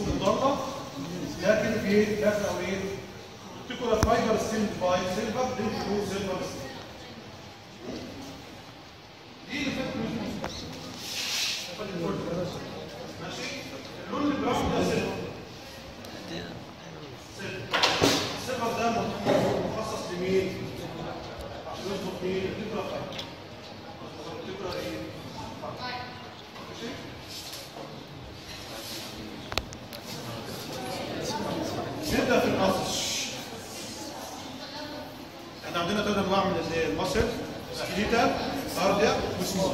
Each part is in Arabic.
ومضلة لكن في داخل أو إيه؟ تيكولا فايبر ستيل باي سيلفر دي سيلفر دي اللي فاتت ماشي اللون البراون ده سيلفر السيلفر ده مخصص لمين؟ عشان يظبط مين؟ التيكولا فايبر التيكولا إيه؟ ماشي؟ نبدا في النص إحنا عندنا ثلاث انواع من ال muscle skeletal cardiac و smooth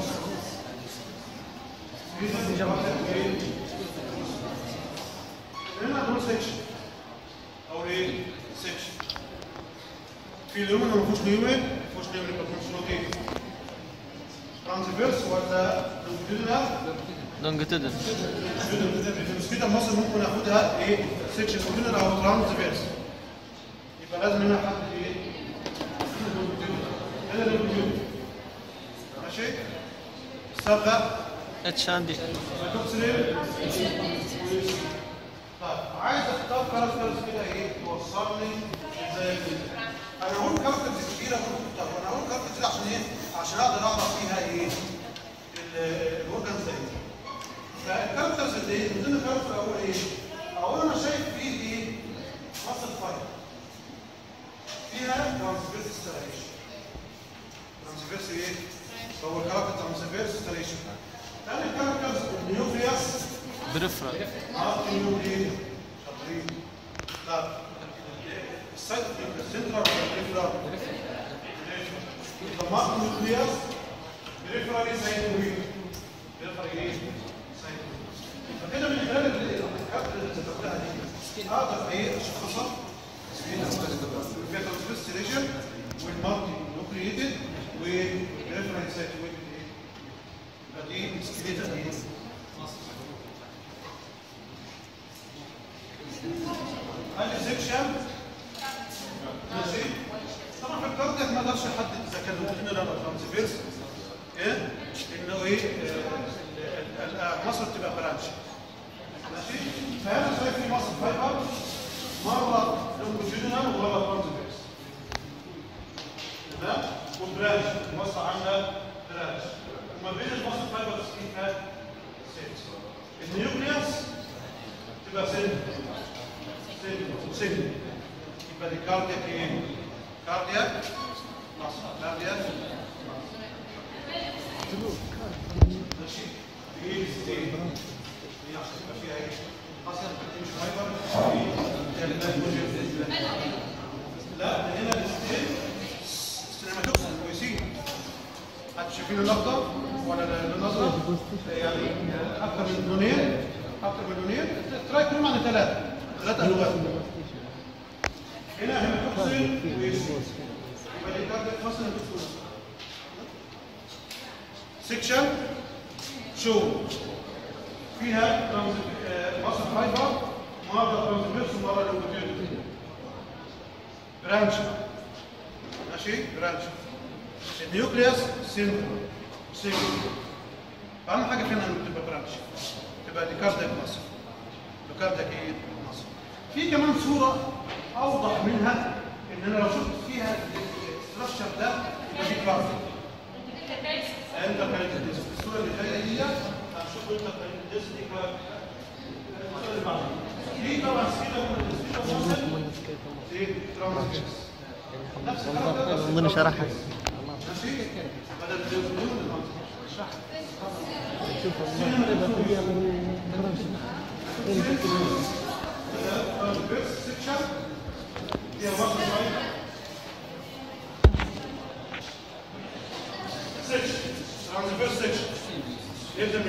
هنا دول section أو إيه؟ section في ال lumen ما فيهوش lumen ما فيهوش lumen يبقى فيهوش إيه ترانسفيرس ولا لونجيتودينال لونجيتودن كده مصر ممكن ناخدها إيه؟ سكشن أو ترانسفيرس يبقى لازم هنا حد إيه هنا الكمبيوتر ماشي الصبغه اتش عندي طيب عايز اختار كاركترز كده إيه توصلني زي كده أنا هقول characters ممكن طب أنا هقول characters كتير عشان إيه عشان أقدر اعرف فيها إيه ال organs دي فال characters اللي إيه من ضمن ال character أقول إيه أقول أنا شايف فيه إيه هو ال character transverse striation ثاني characters ال nucleus peripheral آه ال nucleus شاطرين طب السايت السنترال ولا الريفرال الضمات النيوكليوس بريفرال سايتوين بريفرال إيه سايتوين فكده من خلال الكاركتر اللي ذكرتها دي أقدر إيه اشخصها فيها ترانسفيرس ريجن والمالتي نوكليتد والريفرال سايتوين يبقى دي سكيليتال إيه هل سيكشن ماشي طبعا في الكاردياك ما أقدرش احدد اذا كان روتينال ولا ترانسفيرس إيه انه إيه مصر تبقى برانش ماشي؟ فهنا شايف في مصر فايبر؟ مرة لونجيتودينال ومره ترانسفيرس تمام؟ وبرانش مصر عاملة برانش وما بين المصر فايبر في فات سيلز النيوكليوس تبقى سيل. سيل. سيل. يبقى دي كاردياك إيه؟ كاردياك مصر كاردياك ماشي؟ ده هنا الستيل سينماتوكس كويسين حد شايفين اللقطه ولا النظره يعني أكثر من لونين أكثر من لونين تراي كلهم عن ثلاثة هنا هنا توكسين ويسين يبقى شو فيها مصر فايبر مرة ترانسفيرس ومرة لونجيتيود branched. ماشي؟ branched. ال nucleus single. single. أهم حاجة فينا تبقى branched. تبقى دي cardiac muscle. دي cardiac إيه؟ muscle. في كمان صورة أوضح منها إن أنا لو شفت فيها ال structure ده يبقى دي cardiac انت كانت الصورة اللي جاية دي الكلام من ضمن شرحها ماشي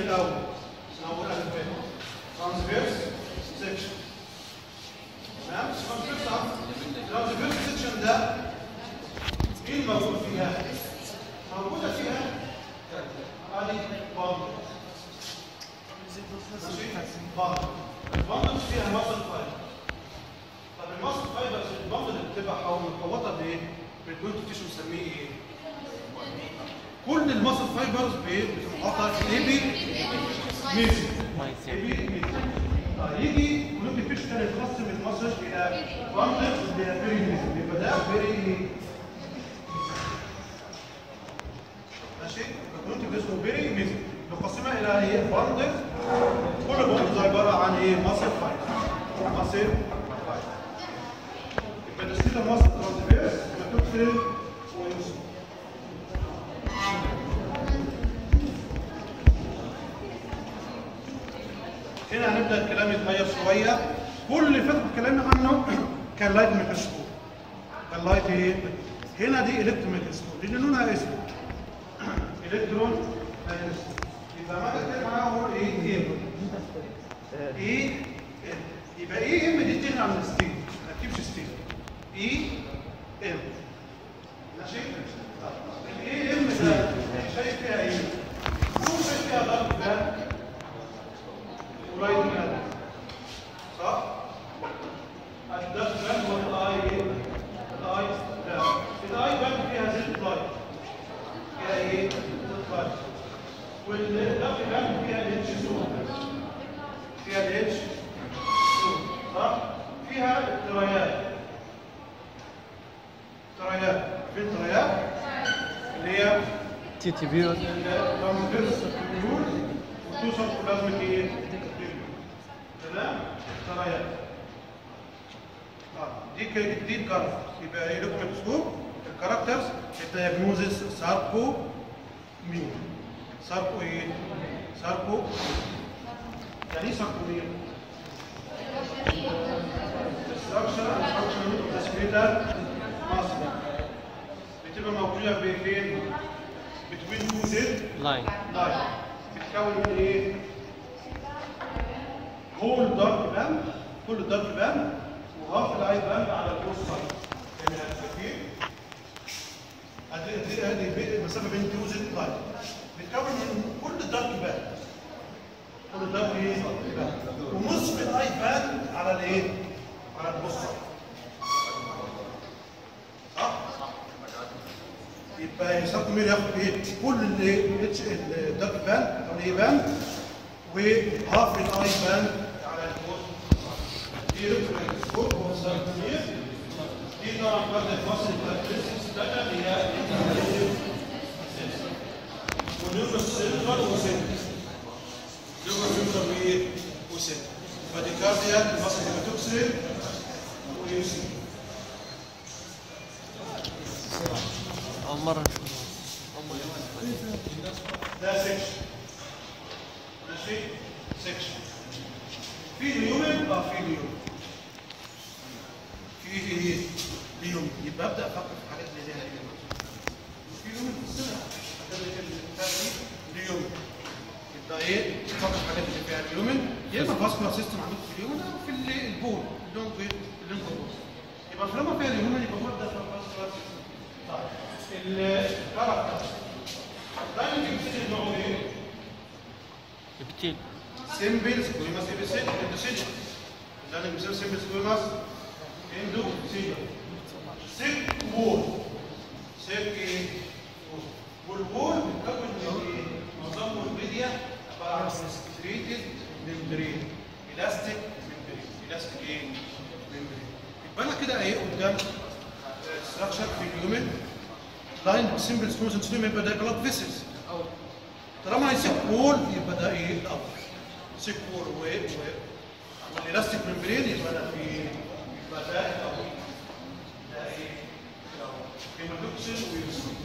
بدل ترانسفيرس سكشن تمام transverse section ده إيه الموجود فيها؟ موجودة فيها ادي ماشي فيها muscle fiber طب ال muscle fiber ال bundle بتبقى حول بايه؟ بال connective tissue بنسميه إيه؟ كل ال muscle fibers بتنقطع اي بي إلى باندل إلى perimysium يبقى ده peri- ماشي كنت باسمه perimysium نقسمها إلى إيه كل bundle عباره عن إيه muscle fiber muscle fiber يبقى muscle transverse كان light microscope كان light إيه هنا دي electron microscope لأن لونها اسود electron microscope يبقى ما اتكلم عنها هو EM EM يبقى EM دي تغني عن ال stain ما تجيبش stain EM ماشي ال EM ده شايف فيها إيه؟ شوف شايف فيها dark band قريب من هذا صح؟ الدخل والاي الاي لا الاي بان فيها زيت لايت فيها إيه؟ زيت لايت والدخل بان فيها الاتش سو فيها الاتش سو صح؟ فيها التريات تريات في التريات اللي هي تي تي بي الترانسفيرس بيور وتوصل بلازمة إيه؟ تمام؟ تريات آه، دي ك- دي الكارت يبقى إيه لكم ميكروسكوب الكاركترز الدياجنوزيس ساركو مين ساركو إيه؟ ساركو يعني إيه ساركو مين؟ الستراكشر الفانكشن التسميتر مصر بتبقى موجوده فين؟ between two Z line line بتتكون من إيه؟ whole dark band كل dark band و half ال I band على ال both side ادي ادي المسافه بين two Z line بتتكون من كل dark band كل dark إيه؟ ونصف ال I band على الايه؟ على البوست سايد صح؟ إيه؟ كل اللي اتش الدارك بان أو الاي بان وهاف الاي بان على البوست دي ريكتروسكوب هو السيركمير دي طبعا بعد الفصل الكاركترستكس بقى هي ونيومر سيلفر وسيلفر نيومر سيلفر وايه؟ وسيلفر فدي كاردياك المصل هيماتوكسين ويوسين أول مرة نشوف ده سكشن ماشي سكشن في ليومن آه في ليومن في إيه ليومن يبقى ابدا أفكر في حاجات اللي ليها ليومن في ليومن في السنة ليومن يبقى في الحاجات اللي فيها ليومن يا إما فاسكولار سيستم عندكم في ليومن أو في ال- البول اللونج اللونج بول يبقى طالما فيها ليومن يبقى هو ده فاسكولار سيستم طيب الكاركتر دايما بيبتدي نوعه إيه؟ ابتيل سيمبل سكويماس ابيسيد اندوسيجن لأن بيسمى سيمبل سكويماس اندوسيجن سيك وول. thick إيه؟ wall وال wall بيتكون من إيه؟ معظمه الميديا عباره عن fenestrated membrane elastic membrane elastic إيه؟ membrane يبقى أنا كده إيه قدام structure في ال lumen simple squamous endothelium يبقى ده blood vessels طالما هي thick wall يبقى ده إيه ال aorta thick wall و وال elastic membrane يبقى ده في يبقى ده الأول ده إيه ال aorta hematoxylin و eosin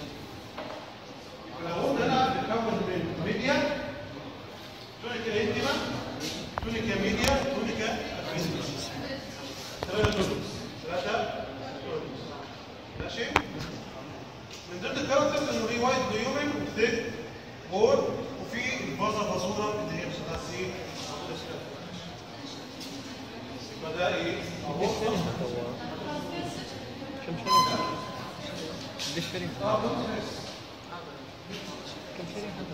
يبقى لو قلنا أنا بتكون من media tunica intima tunica media tunica adventitia ثلاثة tunics ثلاثة tunics ماشي من ضمن ال characters انه ليه wide lumen و thick wall وفي ال vasa vasorum اللي هي بتبقى سي يبقى ده إيه؟ اهو كم شريحة؟ ليش شريحة؟ آه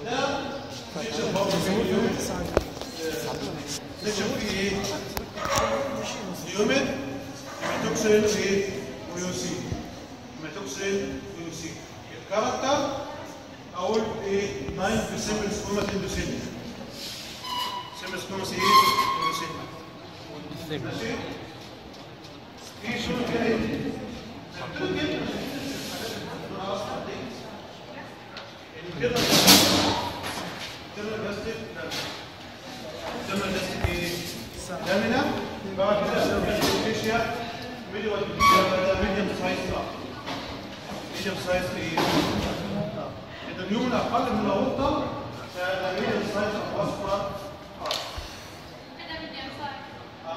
ده section برضه في ال lumen section فيه إيه؟ ال lumen hematoxylin وايه؟ و eosin hematoxylin و eosin ال character أقول إيه 9 في simple squamous endothelial سيمبل سكوماس إيه اندوسيليا سيم ماشي في شنو كده إيه هتقول كده أنا أصلا دي يعني كده كده بلاستيك كده بلاستيك إيه لامينا بعد كده فيشيا ميديوم ميديوم سايز ميديوم سايز إيه اذا اليوم الاقل من الاورطه ف ال medium size وصفه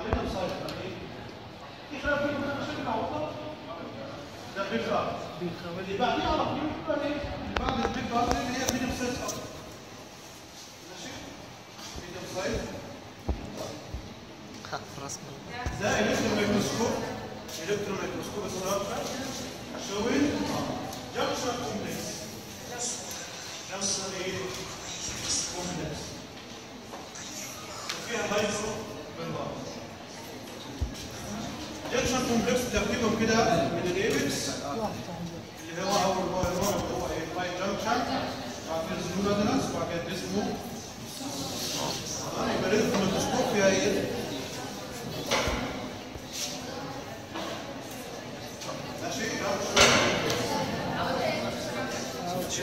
medium size يعني في خلاف بين شكل الاورطه ده big artery اللي بعديه على طول يبقى إيه اللي بعد ال big artery اللي هي medium size ماشي ميديوم سايز رسم ده electron microscope electron microscope الصراحه showing junction complex junction إيه complex مايكرو بالبعض junction complex تركيبهم كده من الايبكس اللي هو اول هو هو هو إيه باي جنكشن بعد كده الزينودنس وبعد كده اسمه يبقى الكترون ميكروسكوب فيها إيه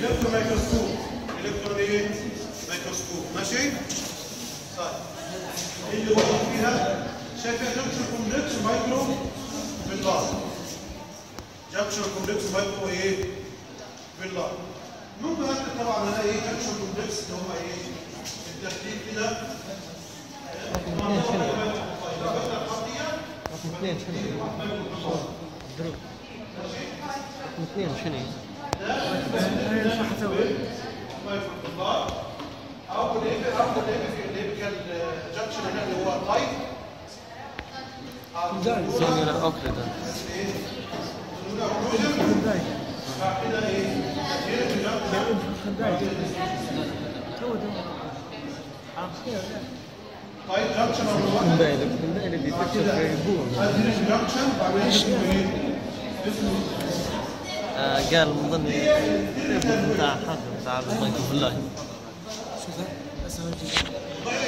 electron microscope electron إيه ميكروسكوب ماشي طيب إيه اللي وضع فيها شايفه junction complex microvilli junction complex micro إيه villi ممكن اكتب طبعا أنا إيه junction complex اللي هم إيه الترتيب كده رقم اثنين شنو؟ دروب رقم اثنين شنو؟ أو الليفل أو الليفل الليفل جنكشن هنا اللي هو اللايت سينيور اوكليد بعد كده إيه؟ طيب جنكشن نمبر 1 كندايلك كندايلك بيفكر في ادريس جنكشن بعدين اسمه إيه؟ اسمه قال من ضمن بتاع حد بتاع المايكرو في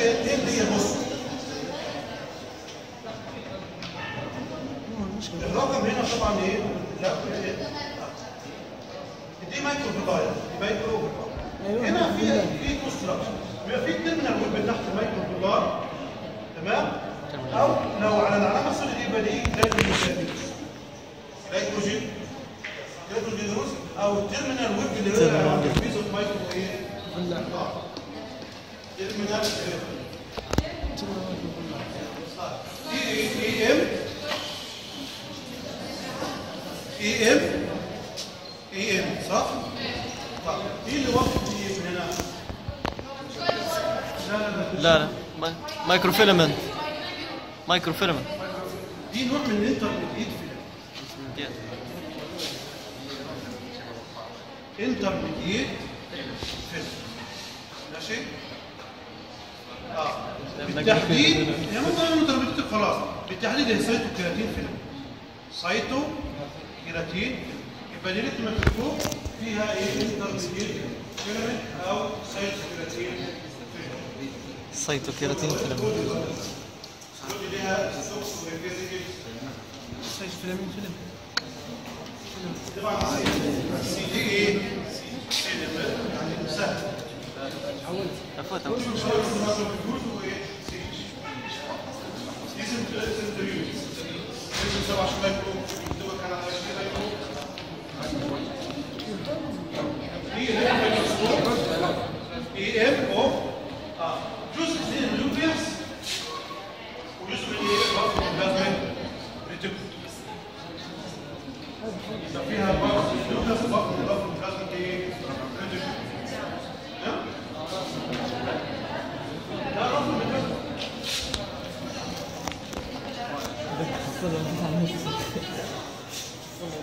إيه بص الرقم هنا طبعا إيه؟ إيه؟ دي مايكرو فيلاير دي مايكرو هنا في في كونستراكشن بيبقى في تيرمينال ويب تحت المايكرو فيلاير تمام؟ أو لو على العلامه السوداء دي يبقى دي أو ال terminal web اللي هو ال base of micro إيه؟ terminal دي EM EM EM صح؟ طيب إيه اللي وقف دي من هنا؟ لا لا لا لا لا. mi- microfilament microfilament دي نوع من ال intermediate filament intermediate filament ماشي؟ آه. بالتحديد هي ممكن intermediate خلاص. بالتحديد هي cytokeratin filament cytokeratin يبقى دي ميكروسكوب فيها إيه؟ انترميديت فيلم أو سايتو كيراتين فيلم سايتوكيراتين فيلمنت ودي ليها سوكس وفيزيكال طبعا سي دي إيه؟ يعني سهل عفوا EM أو آه جزء من ال nucleus وجزء من إيه؟ rough endoplasmic reticulum يبقى فيها بعض ال nucleus وبعض من rough endoplasmic إيه؟ reticulum تمام؟ ده rough endoplasmic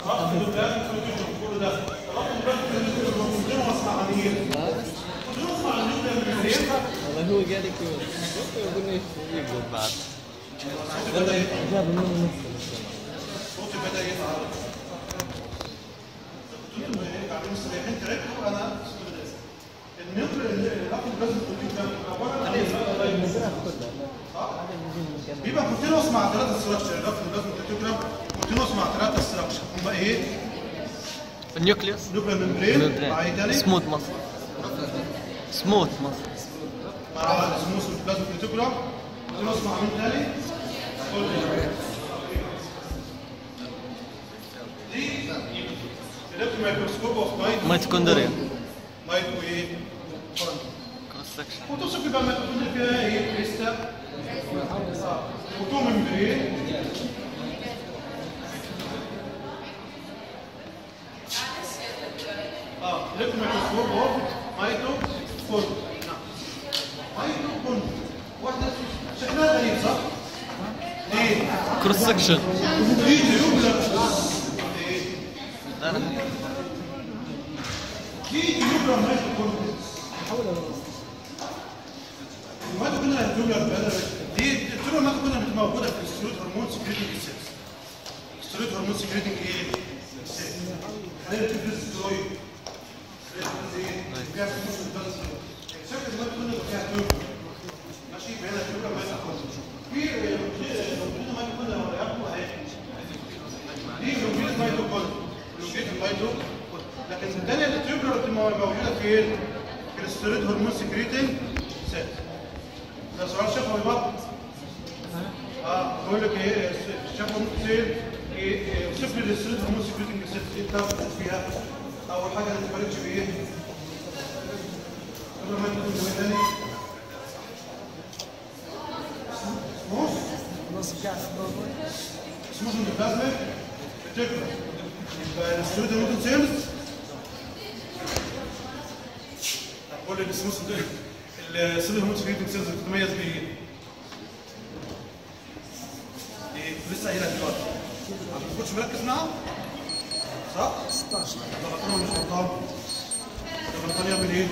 rough endoplasmic reticulum كل ده رفض البلازما ريتيكول من غير مصنعانيين من غير مصنعانيين والله هو قال لك يقول لي يقول بعد. جاب منه نص صوتي بدا يظهر قلت لهم إيه قاعدين مستريحين تركوا أنا لازم تكون اولا عليه الازرق كله هذا اللي يجي بيبقى كونتينوس مع ثلاثة ستراكشر الرفض لازم تتجرب كونتينوس مع ثلاثة ستراكشر هم إيه؟ النيوكليوس. نوبل ممبرين مع إيه تاني؟ سموث مصر سموث مصر مع سموث لازم تتجرب كونتينوس مع مين تاني؟ دي مايكروسكوب اوف مايت ميتوكوندريا مايت وايه؟ كروس سكشن وتوصف بقى الميتوكوندريا فيها إيه؟ كريستا و two membrane آه electron microscope of mitochon cross section ليه؟ دي tubular mitochon ما تكون التيوبلر دي التيوبلر ما تكون موجودة في السترويد هرمون سكريتنج سيلز سترويد هرمون سكريتنج إيه؟ سيلز هي بتفرز سترويد فيها فلوس البلد الشركة ما تكون فيها تيوبلر ماشي بين التيوبلر ما تكون في موجودة ما تكون لو رياضه اهي دي لوجيت ميتوكوندريا لوجيت الميتوكوندريا لكن الثانية التيوبلر بتبقى موجودة فين؟ في السترويد هرمون سكريتنج سيلز ده سؤال شفوي بقى آه بقول لك إيه شفوي سيل لي السترويد هرمون سكريتنج سيلز إيه بتاخد فيها اول حاجة ما تفرقش بايه؟ قبل ما تكون جوه تاني. سموث سموث من البلازما بتكبر يبقى السترويد هرمون سيلز لي السموث ده السيل هرمون سكريتنج سيلز بتتميز بايه؟ إيه؟ لسه قايلها دلوقتي. كنتش مركز معاها؟ صح؟ 16 غلطان مش غلطان غلطان يعمل إيه؟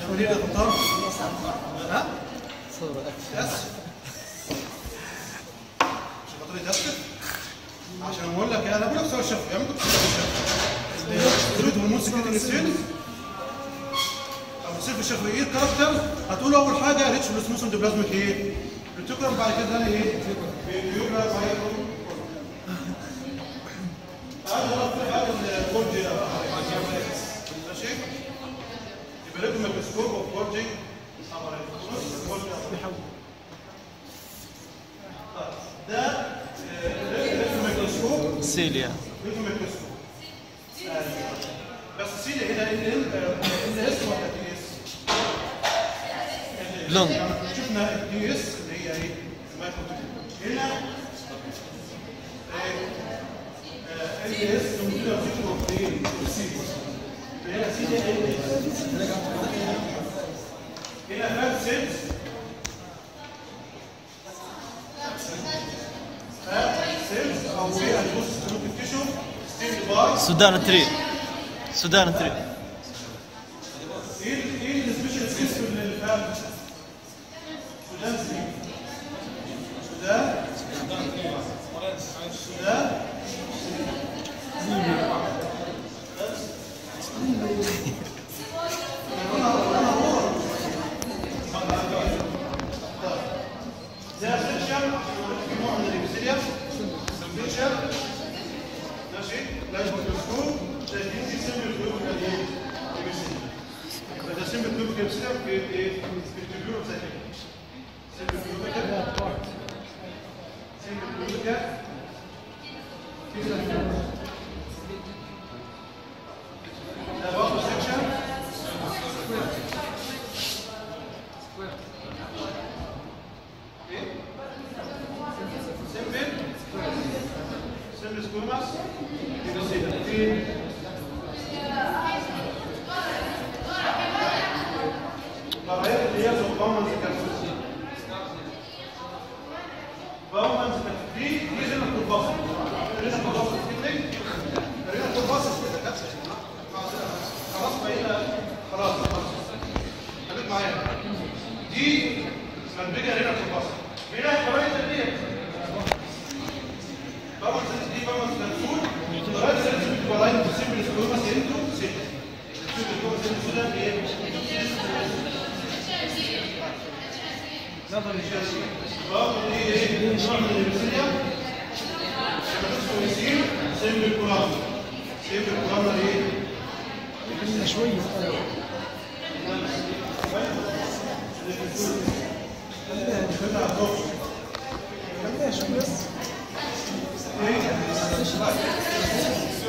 يعمل إيه غلطان؟ ها؟ صورة يتأسف مش غلطان يتأسف؟ عشان بقول لك أنا بقول لك سؤال شفوي يعني شفوي تريد هرمون سكريتنج سيلز أو صفر شفوي إيه الكاركتر هتقول اول حاجة ريتش بلوسموس اندوبلازميك إيه؟ بتكرم بعد كده إيه؟ بيوجرا بايرو يبقى لكم ميكروسكوب اوف كورجي ده الميكروسكوب سيليا لكم ميكروسكوب بس سيدي هنا ال ال اس ولا دي اس؟ لونج شفنا الدي اس اللي هي إيه؟ هنا ال اس موجوده في البروتين هنا سي دي ال اس هنا fat cells fat cells أو فيها البوست ممكن تشوف Sudan three. Sudan three. إيه إيه ال special اسم للفهم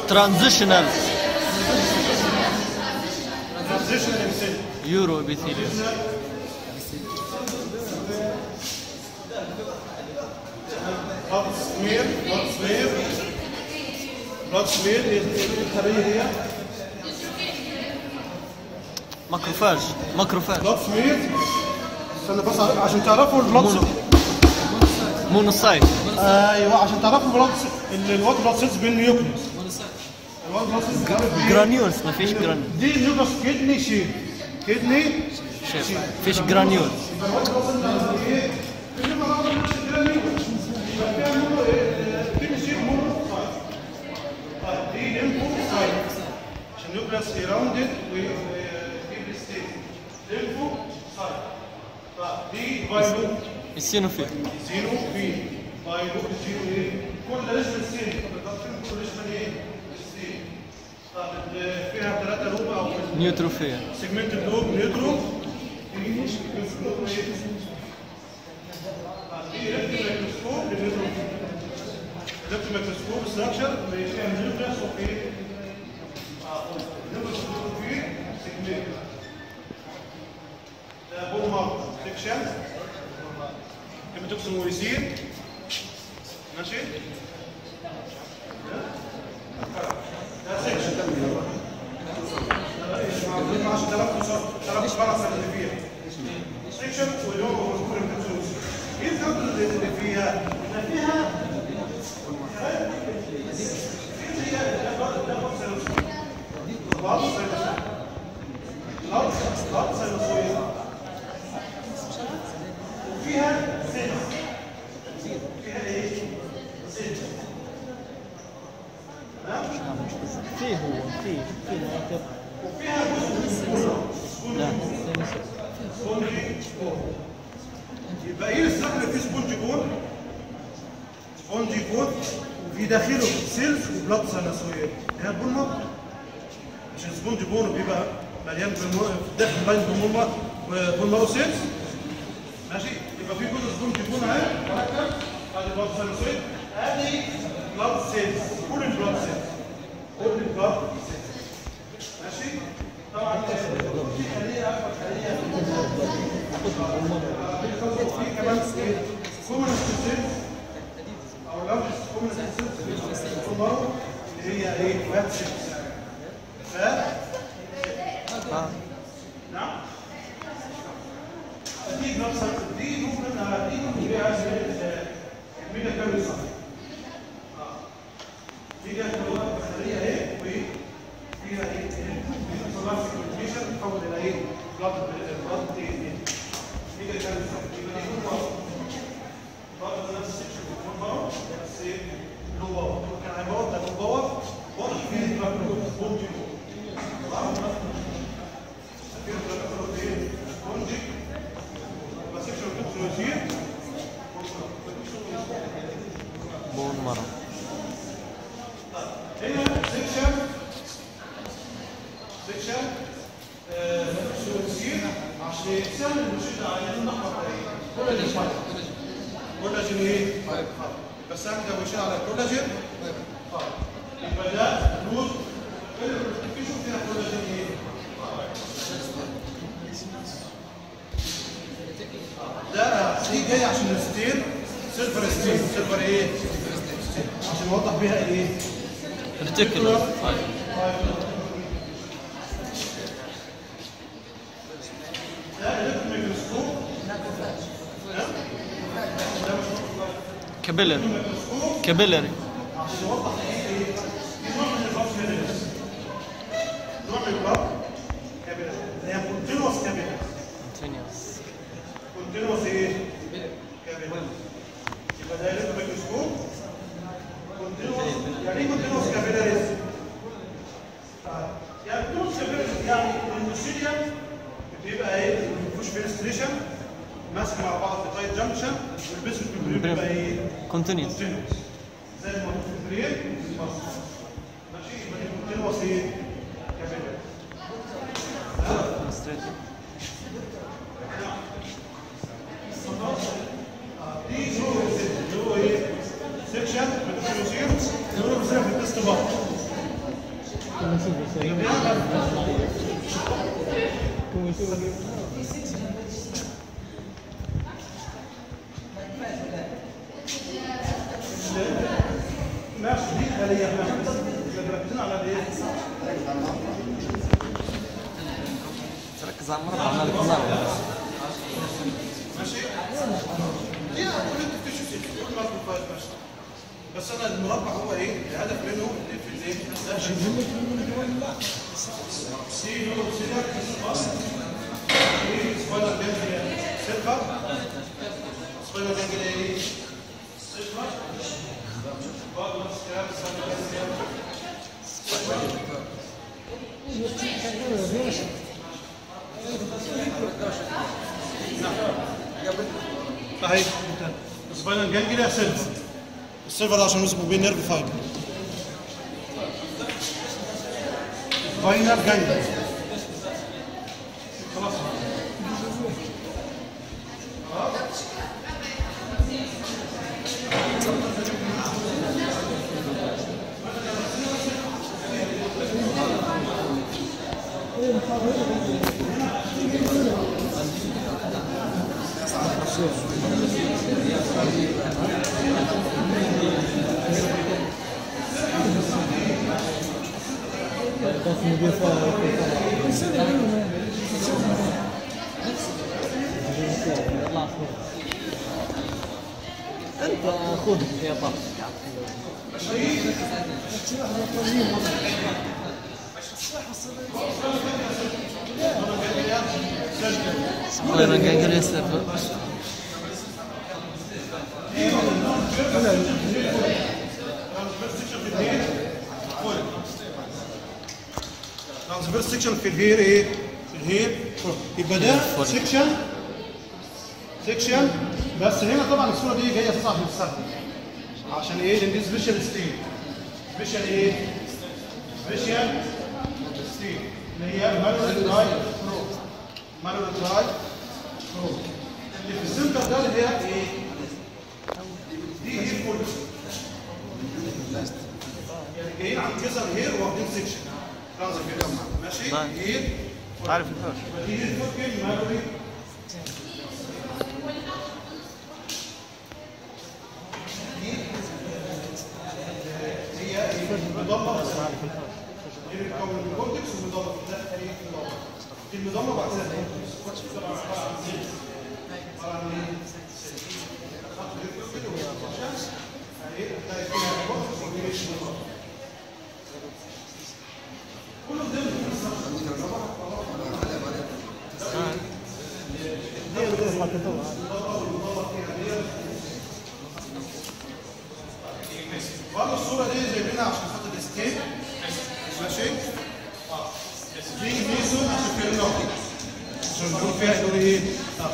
transitional uroepithelium macrophage macrophage smear استنى بس عشان تعرفوا mono monocyte أيوه عشان تعرفوا blood ال white blood بال nucleus granules ما فيش granules مفيش granules دي nucleus kidney shape kidney shape مفيش granules ال nucleus rounded السينوفيل. السينوفيل. طيب بوك جي أو اي كل رسم السين بنضفين كل رسم إيه السين طب فيها ثلاثة لوب أو نيوترو فيها سيجمنت لوب نيوترو. انجلش ميكروسكوب في لفت ميكروسكوب لنيوترو لفت ميكروسكوب ستراكشر فيها نيوترو اوف إيه نيوترو في سيجمنت بوم مارك سكشن كيف تقسم ويسير Achei? Não? Aqui não, sabe? Diz um, diz um, né? إيه؟ عشان نوضح بيها إيه؟ كابيلري طيب. كابيلري والبيسك ممبرين بيبقى إيه؟ كونتينيوس كونتينوس زي ما قلت في البرين بس ماشي يبقى دي كونتينوس إيه؟ كابيلاري دي نورو اللي هو إيه؟ سكشن بتكونوسير نورو بيصير في التست بار Come si dice? Come si dice? ماشي دي خليه بس ركزنا على إيه؟ المربع عمال يطلع ماشي؟ ماشي بس أنا المربع هو إيه؟ الهدف منه في الايه؟ سي نور سيلر بس إيه سبايدر جانجل سيلفر spinal ganglia إيه؟ silver بعض الاسكاب spinal ganglia اهي spinal ganglia silver ال silver عشان اسمه بيه انت خذ يا طه spinal ganglia transverse section في ال hair إيه؟ في ال hair يبقى ده الفرق. section سيكشن بس هنا طبعا الصورة دي جاية أساسا عشان تستخدم عشان إيه؟ لأن دي سبيشال ستيل سبيشال إيه؟ سبيشال ستيل اللي هي مانوال دراي برو مانوال دراي برو اللي في السنتر ده اللي هي إيه؟ دي هير فول يعني جايين عن كذا هير واخدين سيكشن ماشي؟ هير عارف الحوش يبقى دي هير فول كلمه مالوري هي المضمه بس دي بتكون من الكورتكس والمضمه ده هي المضمه دي المضمه بعد كده الكورتكس طبعا عباره عن زيت عباره عن إيه؟ خط هير كده والشمس اهي هتلاقي فيها الكورتكس ودي المضمه كله ضمن برضه الصورة دي جايبينها عشان خاطر الستيت ماشي؟ آه دي ميزو عشان فيها النوع عشان نقول فيها يقول إيه؟ آه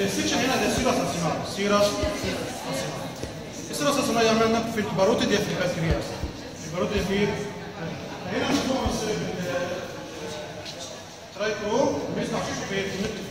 السكشن هنا ده سيرس اسمها سيرس السيرس اسمها يعملنا في الباروتيد يا في البكتيريا الباروتيد في هنا مجموعة من ترايكرو بيسمع في الكونكتيف